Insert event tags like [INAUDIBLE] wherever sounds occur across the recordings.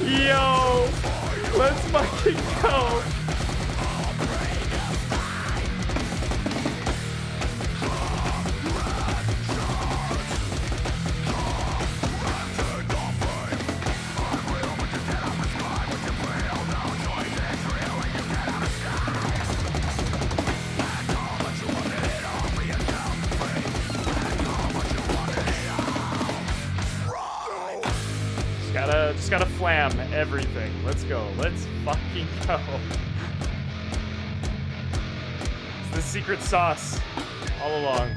Yo! Just gotta, just gotta flam everything. Let's go. Let's fucking go. It's the secret sauce all along.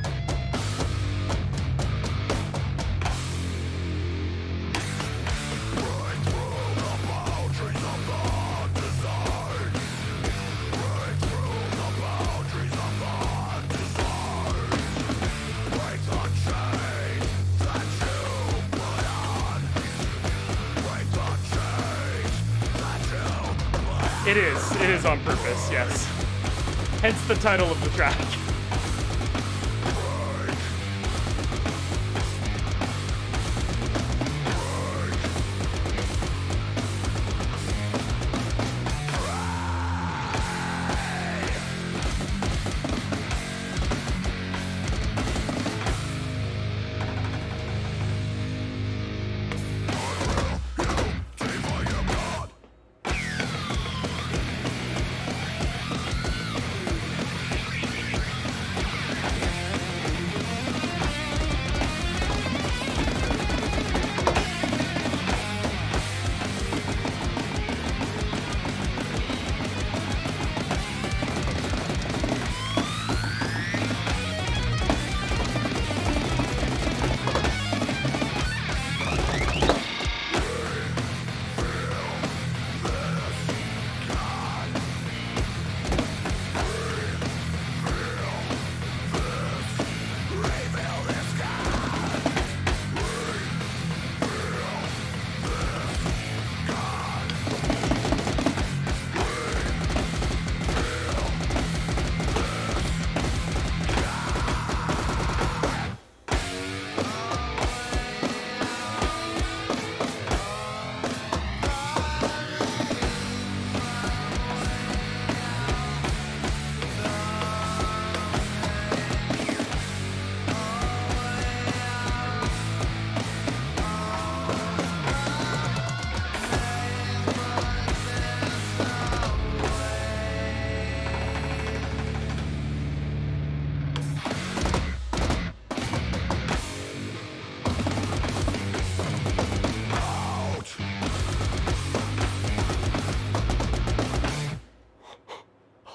It is. It is on purpose, yes. Hence the title of the track.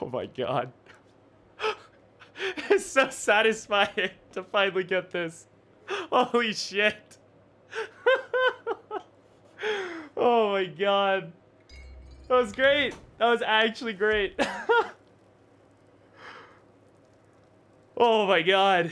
Oh my god. [LAUGHS] it's so satisfying [LAUGHS] to finally get this. Holy shit. [LAUGHS] oh my god. That was great. That was actually great. oh my god.